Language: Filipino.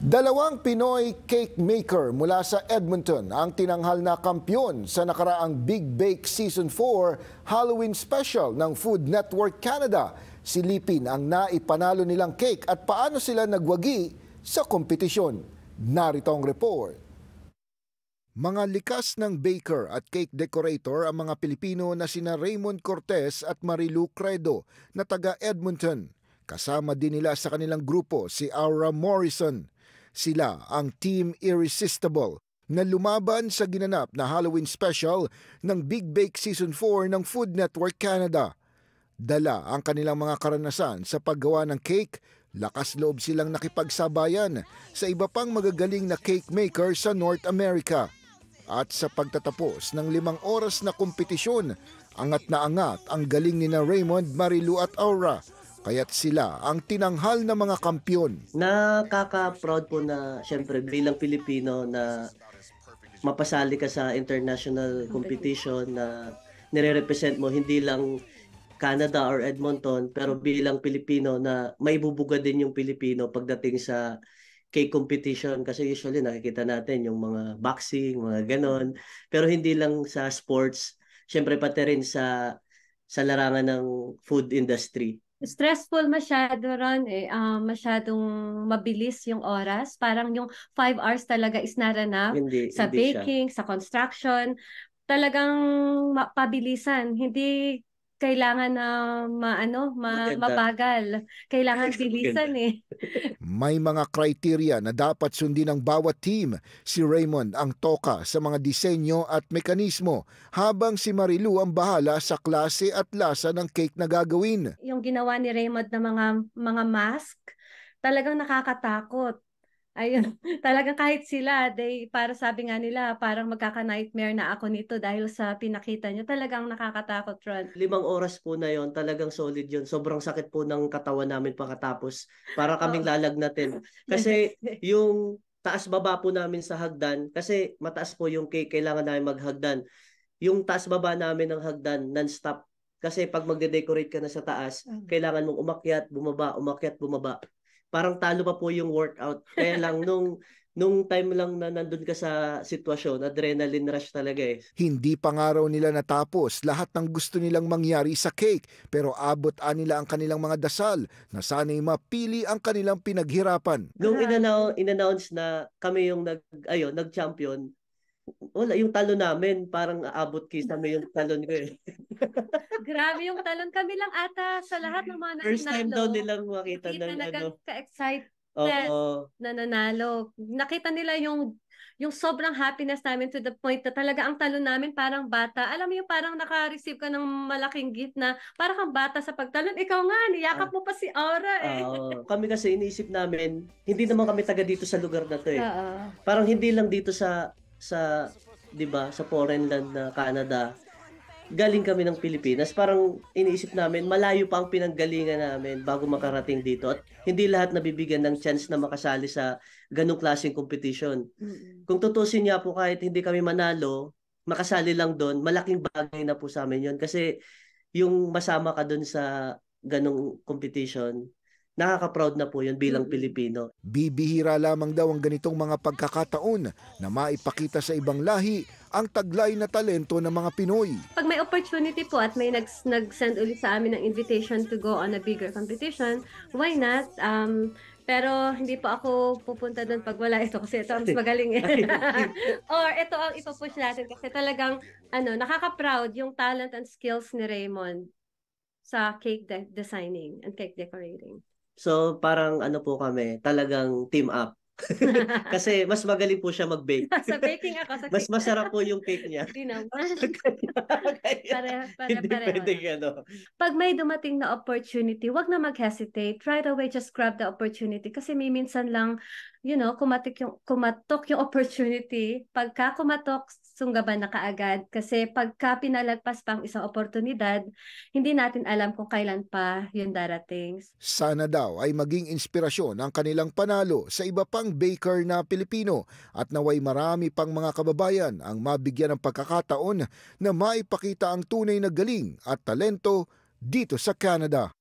Dalawang Pinoy cake maker mula sa Edmonton ang tinanghal na kampyon sa nakaraang Big Bake Season 4 Halloween Special ng Food Network Canada. Silipin ang naipanalo nilang cake at paano sila nagwagi sa kompetisyon. Narito ang report. Mga likas ng baker at cake decorator ang mga Pilipino na sina Raymond Cortez at Marilu Credo na taga Edmonton. Kasama din nila sa kanilang grupo si Aura Morrison. Sila ang Team Irresistible na lumaban sa ginanap na Halloween special ng Big Bake Season 4 ng Food Network Canada. Dala ang kanilang mga karanasan sa paggawa ng cake, lakas loob silang nakipagsabayan sa iba pang magagaling na cake maker sa North America. At sa pagtatapos ng limang oras na kompetisyon, angat na angat ang galing ni na Raymond, Marilu at Aura kaya't sila ang tinanghal na mga kampyon. Nakaka-proud po na syempre bilang Pilipino na mapasali ka sa international competition na nire-represent mo hindi lang Canada or Edmonton pero bilang Pilipino na may bubuga din yung Pilipino pagdating sa cake competition kasi usually nakikita natin yung mga boxing, mga ganon. Pero hindi lang sa sports, syempre pati rin sa sa larangan ng food industry stressful masyado ron eh. Uh, masyadong mabilis yung oras. Parang yung five hours talaga is enough. Hindi, sa hindi baking, siya. sa construction. Talagang pabilisan. Hindi kailangan na maano, ma, mabagal. Kailangan bilisan eh. May mga criteria na dapat sundin ng bawat team. Si Raymond ang toka sa mga disenyo at mekanismo habang si Marilu ang bahala sa klase at lasa ng cake na gagawin. Yung ginawa ni Raymond na mga mga mask, talagang nakakatakot ayun, talagang kahit sila, they, para sabi nga nila, parang magkaka-nightmare na ako nito dahil sa pinakita nyo. Talagang nakakatakot, Ron. Limang oras po na yon talagang solid yon Sobrang sakit po ng katawan namin pagkatapos para kaming oh. lalagnatin. Kasi yung taas-baba po namin sa hagdan, kasi mataas po yung cake, kailangan namin maghagdan. Yung taas-baba namin ng hagdan, non-stop. Kasi pag magde-decorate ka na sa taas, kailangan mong umakyat, bumaba, umakyat, bumaba parang talo pa po yung workout. Kaya lang nung nung time lang na nandun ka sa sitwasyon, adrenaline rush talaga eh. Hindi pa nga raw nila natapos lahat ng gusto nilang mangyari sa cake pero abot nila ang kanilang mga dasal na sana'y mapili ang kanilang pinaghirapan. Nung inannounce, inannounce na kami yung nag, ayun, nag-champion, wala, yung talon namin, parang aabot kisame yung talon ko eh. Grabe yung talon. Kami lang ata sa lahat ng mga nanalo. First time daw nilang makita ng ano. ka-excite Oo. na nanalo. Nakita nila yung yung sobrang happiness namin to the point na talaga ang talon namin parang bata. Alam mo yung parang naka-receive ka ng malaking gift na parang kang bata sa pagtalon. Ikaw nga, niyakap mo pa si Aura eh. Uh, kami kasi iniisip namin, hindi naman kami taga dito sa lugar na to eh. Uh-uh. Parang hindi lang dito sa sa 'di ba sa foreign land na Canada galing kami ng Pilipinas. Parang iniisip namin malayo pa ang pinanggalingan namin bago makarating dito. At hindi lahat nabibigyan ng chance na makasali sa ganung klaseng competition. Mm-hmm. kung tutusin niya po kahit hindi kami manalo makasali lang doon malaking bagay na po sa amin yon kasi yung masama ka doon sa ganung competition nakaka-proud na po yun bilang Pilipino. Bibihira lamang daw ang ganitong mga pagkakataon na maipakita sa ibang lahi ang taglay na talento ng mga Pinoy. Pag may opportunity po at may nag- nag-send ulit sa amin ng invitation to go on a bigger competition, why not? Um, pero hindi po ako pupunta doon pag wala ito kasi ito ang mas magaling. Eh. Or ito ang ipapush natin kasi talagang ano, nakaka-proud yung talent and skills ni Raymond sa cake de- designing and cake decorating. So parang ano po kami, talagang team up. Kasi mas magaling po siya mag-bake. sa baking ako. Sa mas masarap po yung cake niya. Hindi naman. pare, pare, Hindi pare, pwedeng ano. Pag may dumating na opportunity, wag na mag-hesitate. Right away, just grab the opportunity. Kasi may minsan lang, you know, kumatik yung, kumatok yung opportunity. Pagka kumatok, sunggaban na kaagad. Kasi pagka pinalagpas pang isang oportunidad, hindi natin alam kung kailan pa yun darating. Sana daw ay maging inspirasyon ang kanilang panalo sa iba pang baker na Pilipino at naway marami pang mga kababayan ang mabigyan ng pagkakataon na maipakita ang tunay na galing at talento dito sa Canada.